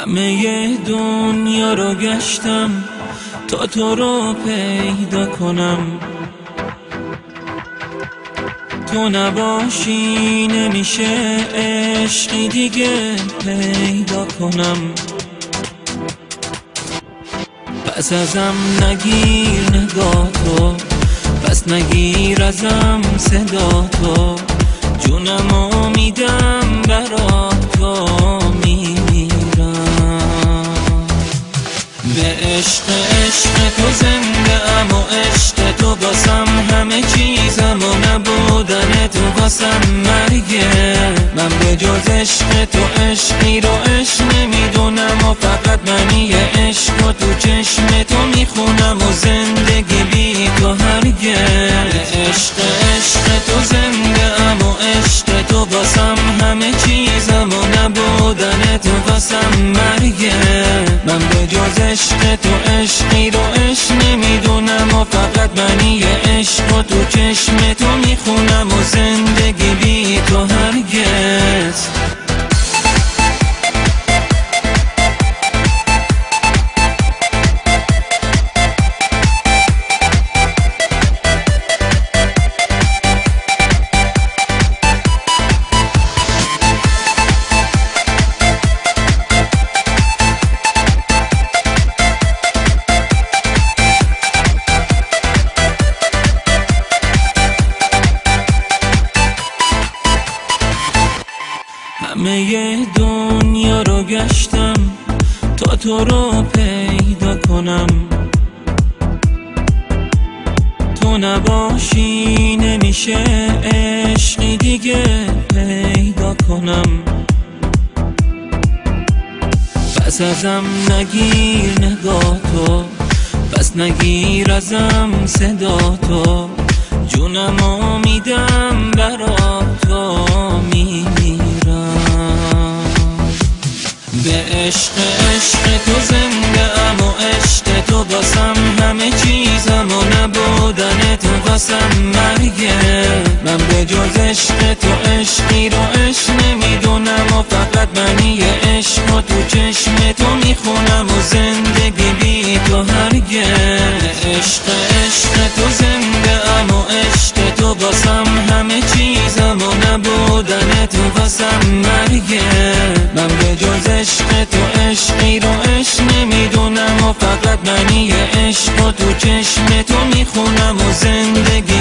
همه دنیا رو گشتم تا تو رو پیدا کنم. تو نباشی نمیشه عشقی دیگه پیدا کنم. پس ازم نگیر نگاه تو پس نگیر ازم صدا تو. جونمو میدم عشق عشق تو زنده ام و عشق تو باسم. همه چیزم و نبودن تو باسم. مرگه من به جز عشق تو عشقی رو عشق نمی‌دونم و فقط منی عشق و تو چشم تو می‌خونم و زندگی بی تو هرگه عشق عشق تو زنده ام و عشق تو باسم. همه چیزم و نبودن تو باسم. مرگه من به جز عشق تو عشقی رو عشق نمی‌دونم و فقط منی عشق و تو چشم تو می‌خونم و زندگی بی تو هرگز. همه دنیا رو گشتم تا تو رو پیدا کنم. تو نباشی نمیشه عشقی دیگه پیدا کنم. پس ازم نگیر نگاه تو پس نگیر ازم صدا تو. جونمو میدم برا عشق عشق تو زنده ام و عشق تو باسم همه چیزم و نبودن تو باسم مرگه من به جز عشق تو عشقی رو عشق نمی‌دونم و فقط منی عشق و تو چشم تو می‌خونم و زندگی بی تو هرگه. عشق عشق تو زنده ام و عشق تو باسم همه چیزم و نبودن تو باسم مرگه من منی عشق و تو چشم تو می‌خونم و زندگی